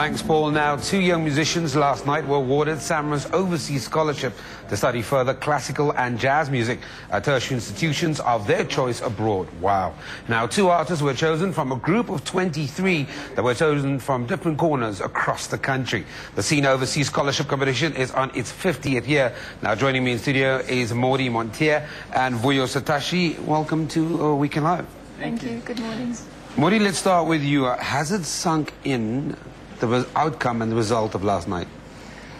Thanks, Paul. Now, two young musicians last night were awarded SAMRO's overseas scholarship to study further classical and jazz music at tertiary institutions of their choice abroad. Wow. Now, two artists were chosen from a group of 23 that were chosen from different corners across the country. The SAMRO Overseas Scholarship Competition is on its 50th year. Now, joining me in studio is Maury Montierre and Vuyo Sotashe. Welcome to uh, Weekend Live. Thank, Thank you. Good morning. Maury, let's start with you. Uh, has it sunk in the outcome and the result of last night?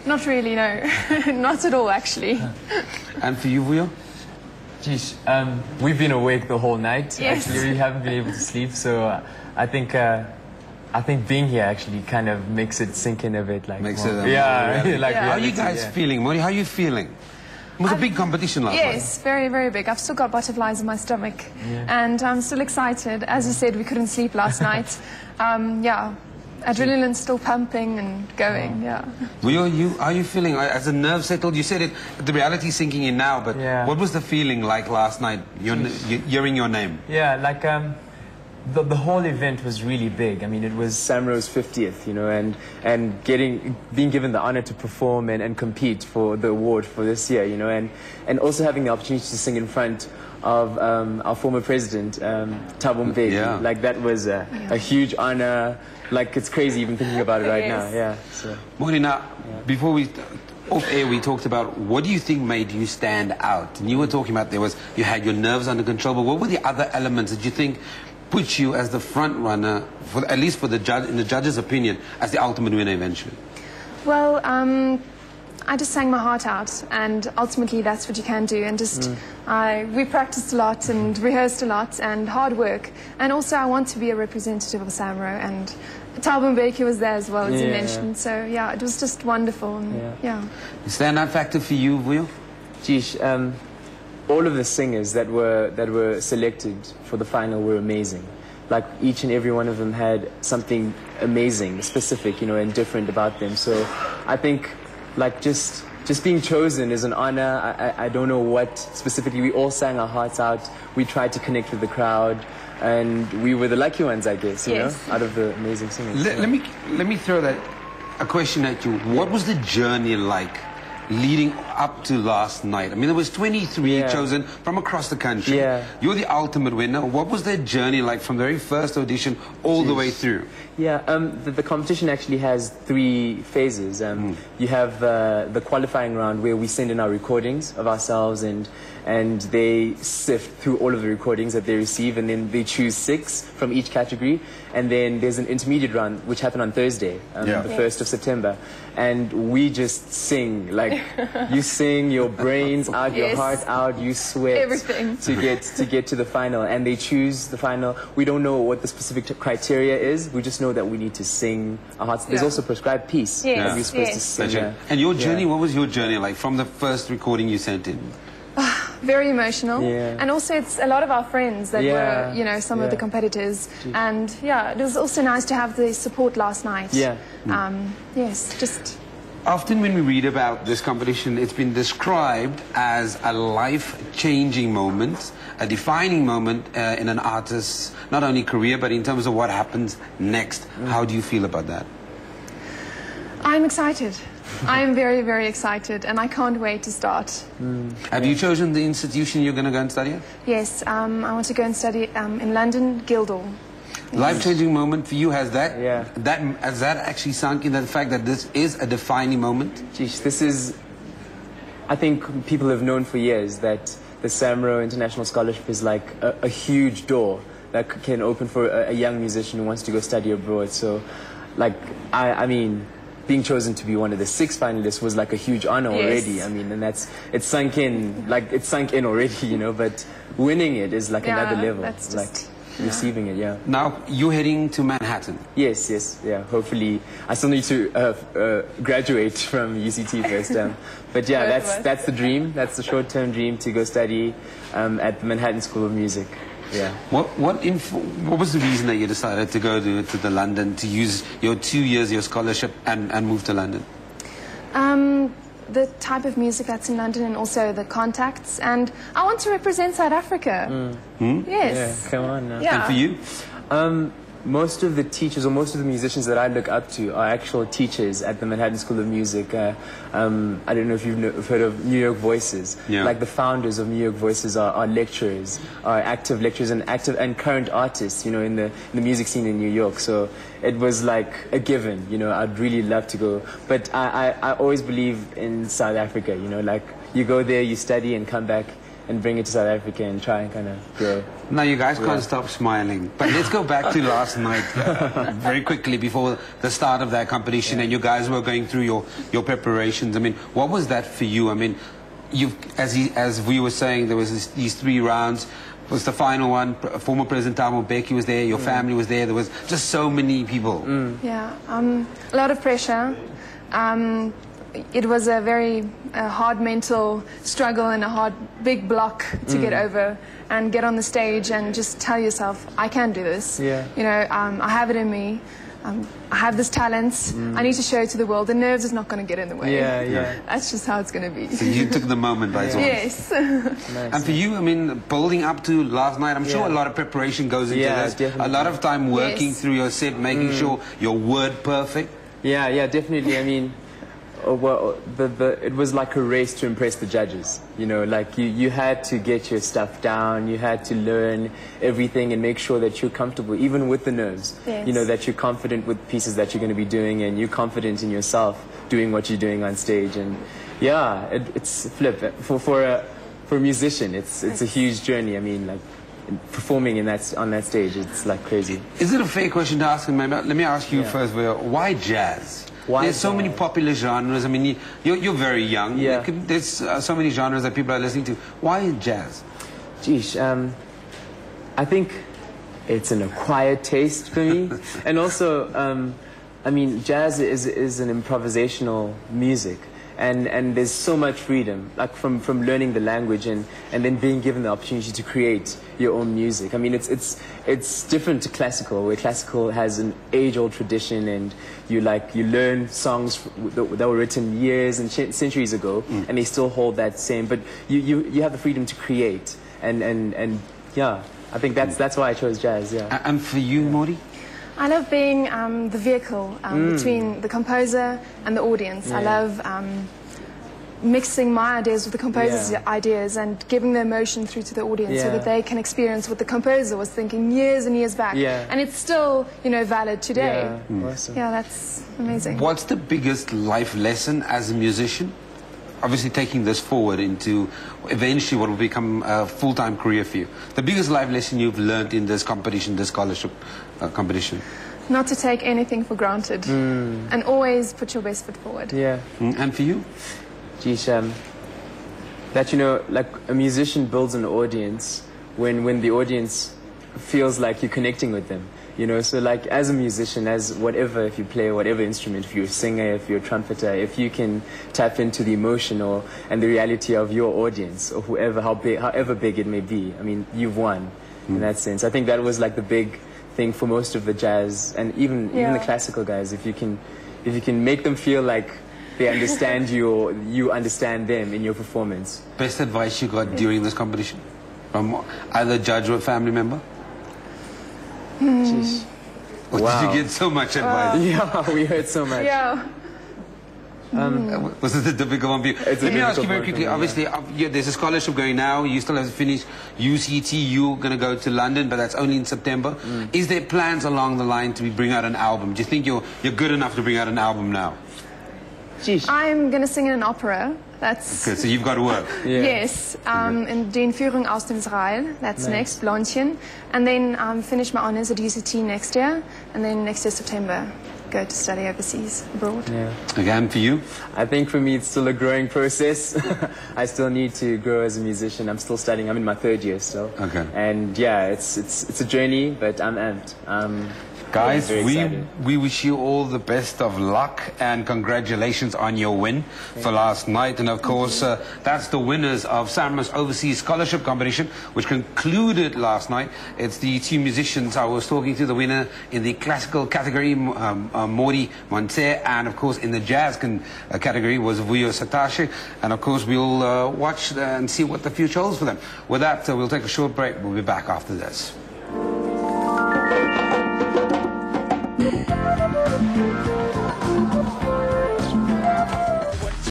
Not really, no. Not at all, actually. and for you, Vuyo? Geez, um, we've been awake the whole night. Yes. Actually, we haven't been able to sleep, so uh, I think uh, I think being here actually kind of makes it sink in a bit. Like makes more, it. yeah, like yeah. How are you guys yeah. feeling, Maury? How are you feeling? It was a big competition last yes, night. Yes, very, very big. I've still got butterflies in my stomach. Yeah. And I'm still excited. As you said, we couldn't sleep last night. Um, yeah, adrenaline's still pumping and going, yeah. Well, you, are you feeling, as the nerve settled, you said it, the reality sinking in now, but yeah. what was the feeling like last night, your, hearing your name? Yeah, like, um, the, the whole event was really big. I mean, it was SAMRO's 50th, you know, and, and getting, being given the honor to perform and, and compete for the award for this year, you know, and, and also having the opportunity to sing in front of um, our former president, um, Thabo Mbeki. Yeah. Like, that was a, a huge honor. Like, it's crazy even thinking about it right yes. now. Yeah. So. Maury, now, yeah. before we off air we talked about what do you think made you stand out and you were talking about there was you had your nerves under control but what were the other elements that you think put you as the front runner for at least for the judge in the judge's opinion as the ultimate winner eventually well um, I just sang my heart out, and ultimately that's what you can do. And just, mm. I, we practiced a lot and rehearsed a lot, and hard work. And also, I want to be a representative of SAMRO, and Thabo Mbeki was there as well, as yeah. you mentioned. So, yeah, it was just wonderful. And, yeah. yeah. Standout factor for you, Will? Geez, um, all of the singers that were, that were selected for the final were amazing. Like, each and every one of them had something amazing, specific, you know, and different about them. So, I think like just just being chosen is an honor. I, I, I, don't know what specifically. We all sang our hearts out. We tried to connect with the crowd, and we were the lucky ones, I guess. You yes. know, out of the amazing singers. Let, let me let me throw that a question at you. What was the journey like? Leading up to last night? I mean, there was 23 yeah. chosen from across the country. Yeah. You're the ultimate winner. What was their journey like from the very first audition all Jeez. the way through? Yeah, um, the, the, competition actually has three phases. Um, mm. You have uh, the qualifying round where we send in our recordings of ourselves and and they sift through all of the recordings that they receive and then they choose six from each category and then there's an intermediate round which happened on Thursday, um, yeah. the 1st of September and we just sing like you sing your brains out, yes. your heart out, you sweat everything to get to get to the final and they choose the final. We don't know what the specific criteria is. We just know that we need to sing our hearts. There's yeah. also prescribed piece yes. that we're supposed yes. to sing. And your journey, what was your journey like from the first recording you sent in? Very emotional. Yeah. And also it's a lot of our friends that yeah. were, you know, some yeah. of the competitors. And yeah, it was also nice to have the support last night. Yeah. Um, yes, just... Often when we read about this competition, it's been described as a life-changing moment, a defining moment uh, in an artist's not only career, but in terms of what happens next. Mm. How do you feel about that? I'm excited. I'm very, very excited, and I can't wait to start. Mm. Have you chosen the institution you're going to go and study at? Yes, um, I want to go and study um, in London, Guildhall. Life-changing moment for you has that? Yeah. That has that actually sunk in the fact that this is a defining moment? Geez, this is. I think people have known for years that the SAMRO International Scholarship is like a, a huge door that can open for a, a, young musician who wants to go study abroad. So, like, I, I mean, being chosen to be one of the six finalists was like a huge honor yes. already. I mean, and that's it's sunk in, like it's sunk in already, you know. But winning it is like yeah, another level. That's just, like receiving it, yeah. Now you're heading to Manhattan. Yes, yes, yeah. Hopefully, I still need to uh, uh, graduate from UCT first. Um, but yeah, that's that's the dream. That's the short-term dream to go study um, at the Manhattan School of Music. Yeah. What what what was the reason that you decided to go to, to the London to use your two years your scholarship and, and move to London? Um, the type of music that's in London and also the contacts and I want to represent South Africa. Mm. Hmm? Yes. Yeah, come on now. Yeah. And for you? Um, most of the teachers or most of the musicians that I look up to are actual teachers at the Manhattan School of Music. Uh, um, I don't know if you've kn- heard of New York Voices. Yeah. Like the founders of New York Voices are, are lecturers, are active lecturers and active and current artists, you know, in the, in the music scene in New York. So it was like a given, you know, I'd really love to go. But I, I, I always believe in South Africa, you know, like you go there, you study and come back and bring it to South Africa and try and kind of grow. Now, you guys can't stop smiling. But let's go back to last night uh, very quickly before the start of that competition, and you guys were going through your, your preparations. I mean, what was that for you? I mean, you as he, as we were saying, there was this, these three rounds. Was the final one? Former President Thabo Mbeki was there. Your family was there. There was just so many people. Yeah, um, a lot of pressure. Um, it was a very uh, hard mental struggle and a hard big block to get over and get on the stage and just tell yourself, I can do this. Yeah. You know, um, I have it in me. Um, I have this talent. I need to show it to the world. The nerves is not going to get in the way. Yeah, yeah. That's just how it's going to be. So you took the moment by storm. yes. Nice. And for you, I mean, building up to last night, I'm sure a lot of preparation goes into Yeah, this. A lot of time working Yes. through your set, making sure your word perfect. Yeah, yeah, definitely. I mean, Oh, well, the, the, it was like a race to impress the judges. You know, like you, you had to get your stuff down, you had to learn everything and make sure that you're comfortable, even with the nerves. Yes. You know, that you're confident with pieces that you're going to be doing and you're confident in yourself doing what you're doing on stage. And yeah, it, it's flip. For, for, a, for a musician, it's, it's a huge journey. I mean, like, performing in that, on that stage, it's like crazy. Is it a fair question to ask? Maybe, let me ask you Yeah. first, Will. Why jazz? Why There's so many popular genres. I mean, you, you're, you're very young. Yeah. There's uh, so many genres that people are listening to. Why jazz? Geesh, um, I think it's an acquired taste for me, and also, um, I mean, jazz is is an improvisational music, and and there's so much freedom, like from from learning the language and and then being given the opportunity to create your own music. I mean, it's it's it's different to classical, where classical has an age-old tradition, and you like you learn songs that that were written years and ch- centuries ago, mm. and they still hold that same. But you you you have the freedom to create and and and yeah i think that's mm. that's why i chose jazz yeah And for you, Mori? I love being um, the vehicle um, between the composer and the audience. I love um, mixing my ideas with the composer's Yeah. ideas and giving the emotion through to the audience so that they can experience what the composer was thinking years and years back. Yeah. And it's still, you know, valid today. yeah awesome Yeah, that's amazing. What's the biggest life lesson as a musician? Obviously, taking this forward into eventually what will become a full-time career for you. The biggest life lesson you've learned in this competition, this scholarship uh, competition. Not to take anything for granted and always put your best foot forward. yeah Mm, And for you? Geesh, um, that you know like a musician builds an audience when when the audience feels like you're connecting with them you know so like as a musician as whatever if you play whatever instrument if you're a singer if you're a trumpeter if you can tap into the emotion or and the reality of your audience or whoever how big however big it may be i mean you've won in hmm. that sense. I think that was like the big thing for most of the jazz and even even the classical guys. If you can if you can make them feel like they understand you or you understand them in your performance. Best advice you got during this competition? From either judge or family member? Jeez. Or did Wow. you get so much advice? yeah we heard so much Yeah. Was it a difficult one for you? It's Let me ask you very quickly. me. Obviously, uh, yeah, there's a scholarship going now. You still have to finish UCT. You're going to go to London, but that's only in September. Mm. Is there plans along the line to bring out an album? Do you think you're you're good enough to bring out an album now? Jeez. I'm going to sing in an opera. That's Okay, so you've got to work. Yeah. Yes, um, in Die Entführung aus dem Serail. That's next, Blondchen. And then um, finish my honours at UCT next year. And then next year, September, go to study overseas, abroad. yeah Again, for you? I think for me it's still a growing process. I still need to grow as a musician. I'm still studying. I'm in my third year still. Okay. And yeah, it's it's it's a journey, but I'm amped. Um, Guys, we, excited. we wish you all the best of luck and congratulations on your win for last night. And of course, uh, that's the winners of SAMRO's Overseas Scholarship Competition, which concluded last night. It's the two musicians I was talking to, the winner in the classical category, um, uh, Mori Monte, and of course in the jazz uh, category was Vuyo Sotashe. And of course, we'll uh, watch and see what the future holds for them. With that, uh, we'll take a short break. We'll be back after this. Thank you.